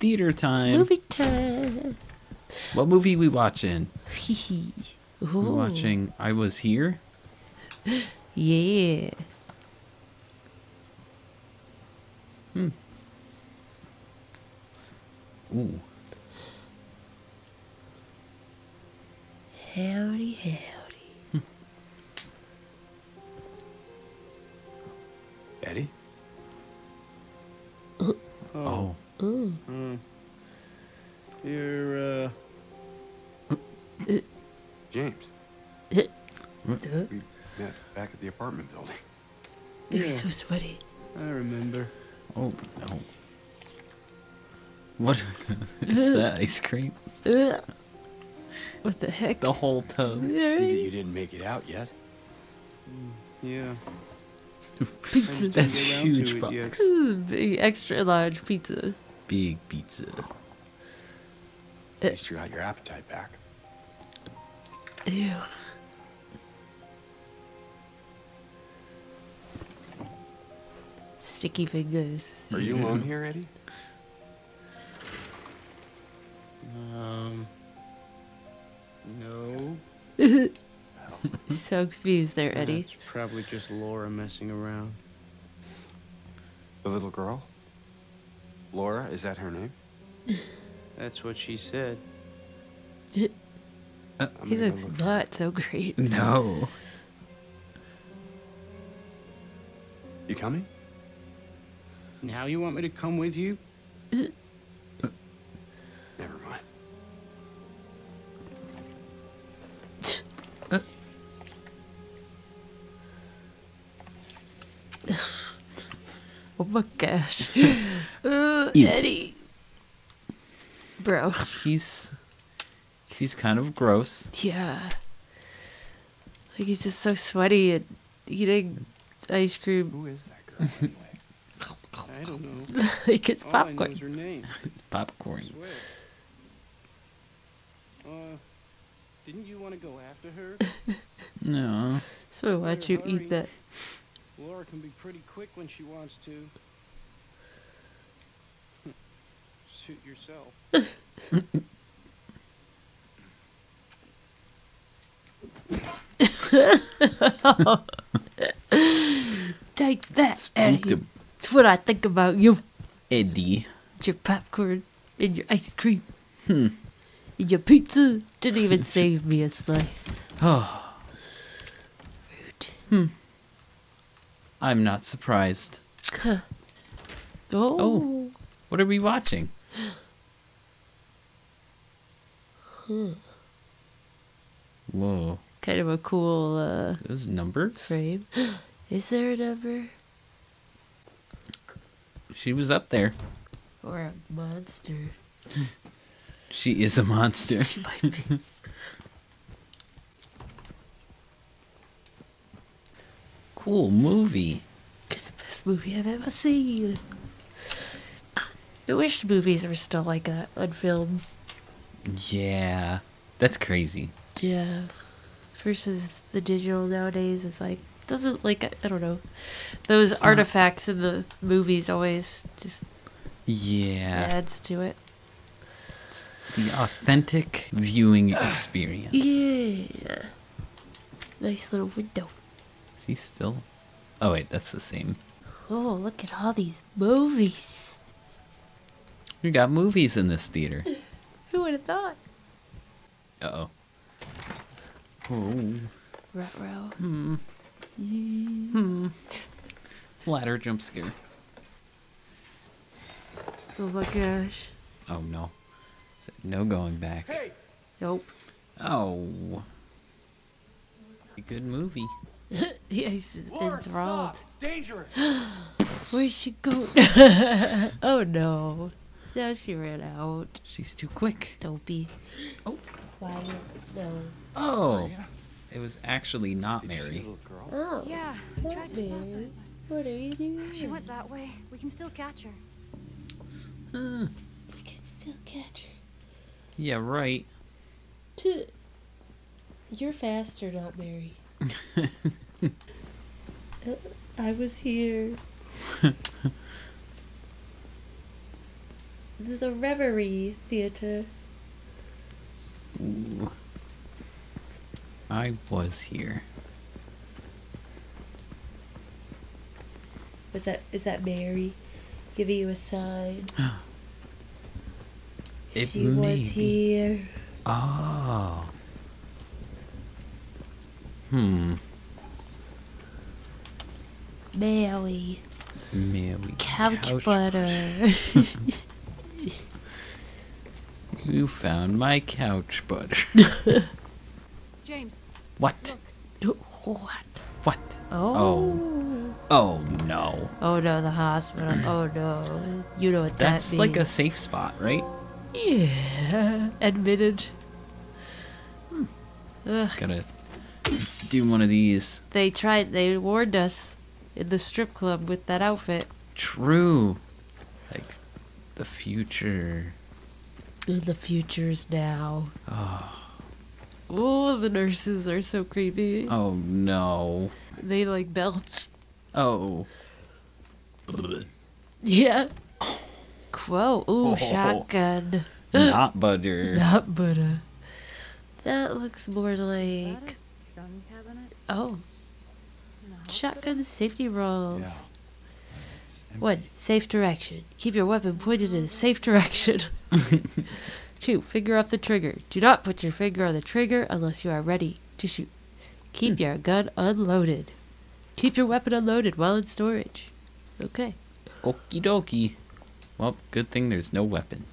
Theater It's time. movie time. What movie we watching? Hee hee. We Ooh. watching I Was Here? Yeah. Ooh. Howdy, howdy. Eddie? Oh. Ooh. Hmm. You're, uh, James. Duh. We met back at the apartment building. You're Yeah. so sweaty. I remember. Oh no. What is that ice cream? Ugh. What the heck? The whole tub. See that you didn't make it out yet. Mm, yeah. Pizza. That's huge box. yet. This is a big, extra large pizza. Big pizza. Uh, At least you got your appetite back. Ew. Sticky fingers. Are you alone here, Eddie? Um. No. So confused there, Eddie. That's probably just Laura messing around. The little girl? Laura, is that her name? That's what she said. He I'm gonna go looks look for her. not so great. No. You coming? Now you want me to come with you? Oh my gosh. uh, Ew. Eddie. Bro. He's he's kind of gross. Yeah. Like he's just so sweaty and eating ice cream Who is that girl anyway? I don't know. like it's All I know popcorn. is her name. I Popcorn. swear. Uh, didn't you want to go after her? No. So want to watch you eat that. Laura can be pretty quick when she wants to. Suit yourself. Take that, Spooked Eddie. him. That's what I think about you. Eddie. It's Your popcorn and your ice cream. Hmm. And your pizza didn't even save me a slice. Oh, Rude. I'm not surprised. Oh. What are we watching? Whoa. Kind of a cool uh, Those numbers? frame. Is there a number? She was up there. Or a monster? She is a monster. She might be. Cool movie. It's the best movie I've ever seen. I wish movies were still like that on film. Yeah. That's crazy. Yeah. versus the digital nowadays is like doesn't like I don't know those It's not- artifacts in the movies always just Yeah. adds to it. The authentic viewing experience. Yeah. Nice little window. Is he still? Oh wait, that's the same. Oh, look at all these movies. We got movies in this theater. Who would have thought? Uh oh. Oh. Hmm. Hmm. Ladder jump scare. Oh my gosh. Oh no. No going back? Nope. Oh. A good movie. Yeah, he's enthralled. It's dangerous. Where'd she go? oh no. Now she ran out. She's too quick. Dopey. Oh. Why? No. Oh. oh it was actually not Did Mary. little girl? Oh. Yeah, I tried to stop her. What are you doing? She went that way. We can still catch her. Huh. I can still catch her. Yeah, right. T- You're faster, not Mary. I was here. the, the Reverie Theater. Ooh. I was here. Is that is that Mary giving you a sign? It she was be. here. Oh. Hmm. Mary. Mary. Couch, butter. You found my couch butter. James, what? what? What? Oh. Oh no. Oh no, the hospital. Oh no. You know what That's that like a safe spot, right? Yeah. Admitted. Ugh. Gotta do one of these. They tried, they warned us in the strip club with that outfit. True. Like the future. In the is now. Oh, Oh, the nurses are so creepy. oh no. They like belch. Oh. Yeah. Quo. Ooh, Oh. shotgun. Not butter. Not butter. That looks more like. A gun cabinet Oh, in the hospital? shotgun safety rolls. Yeah. It's. One, safe direction. Keep your weapon pointed in a safe direction. Two, finger off the trigger. Do not put your finger on the trigger unless you are ready to shoot. Keep hmm. your gun unloaded. Keep your weapon unloaded while in storage. Okay. Okie dokie. Well, good thing there's no weapon.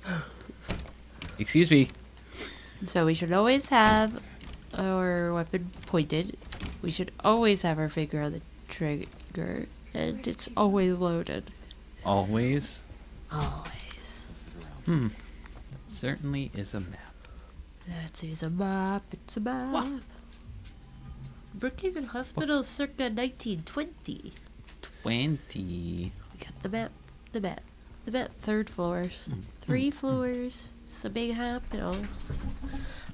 Excuse me. So we should always have our weapon pointed. We should always have our finger on the trigger. And it's always loaded. Always. Always. Let's look around. Hmm. It certainly is a map. That is a map. It's a map. Brookhaven Hospital circa 1920. 20. We got the map. The map. The map. Third floors. Mm, Three floors. It's a big hospital.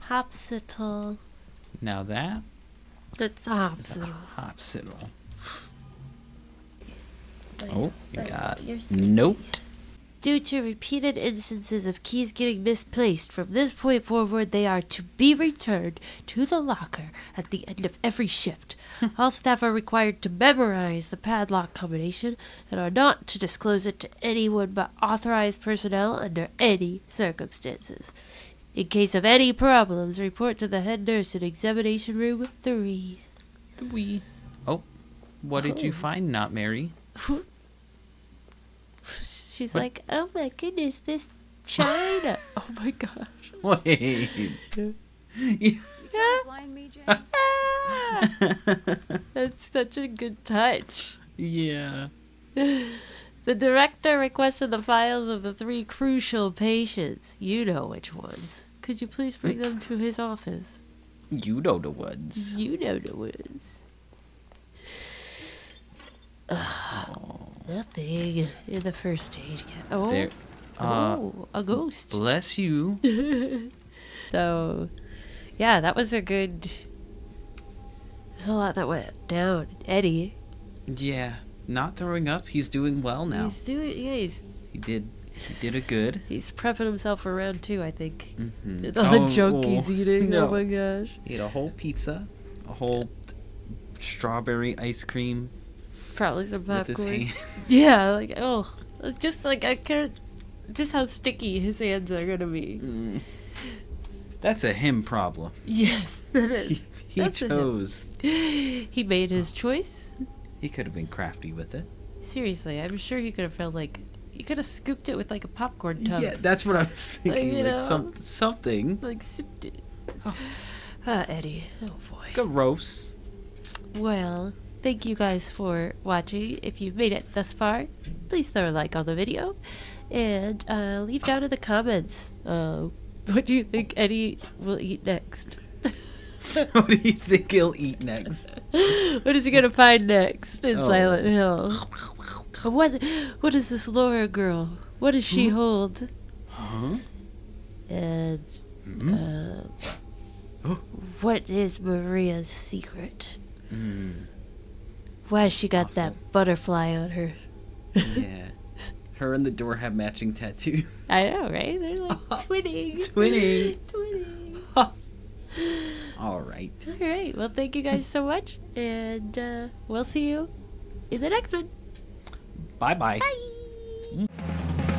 Hospital. Now that that's a is a. Oh, you got note. Due to repeated instances of keys getting misplaced, from this point forward they are to be returned to the locker at the end of every shift. All staff are required to memorize the padlock combination and are not to disclose it to anyone but authorized personnel under any circumstances. In case of any problems, report to the head nurse in examination room 3. We. Oh, what did you Oh. find, not Mary? She's What? like, oh my goodness, this China. oh my gosh. Wait. Blind me, James? Ah. That's such a good touch. yeah. The director requested the files of the three crucial patients. You know which ones. Could you please bring them to his office? You know the ones. You know the ones. Ugh, nothing in the first aid kit. Oh, There. Uh, oh, a ghost. bless you. So, yeah, that was a good There's a lot that went down. Eddie. Yeah, not throwing up. He's doing well now. He's doing. Yeah, he's He did. He did a good. he's prepping himself for round two. I think. Mhm. All the Oh, junk oh, he's eating. no. Oh my gosh. He ate a whole pizza, a whole strawberry ice cream Probably some with his popcorn. Yeah, like oh, just like I can't. Just how sticky his hands are gonna be. Mm. That's a him problem. Yes, that is. He, he That's a him. chose. He made his choice. He could have been crafty with it. Seriously, I'm sure he could have felt like he could have scooped it with like a popcorn tub. Yeah, that's what I was thinking. Like, know. some, something. Like sipped it. Ah, Eddie. Oh boy. Gross. Well, thank you guys for watching. If you've made it thus far, please throw a like on the video and uh, leave down in the comments uh, what do you think Eddie will eat next. what do you think he'll eat next? what is he gonna find next in Oh. Silent Hill? What what is this Laura girl? What does she hold? Huh? And uh, Oh. what is Maria's secret? Mm, Why has she got that butterfly on her? yeah. Her and the door have matching tattoos. I know, right? They're like twinning. Twinning. twinning. All right. All right. Well, thank you guys so much, and uh, we'll see you in the next one. Bye-bye. Bye. -bye. Bye.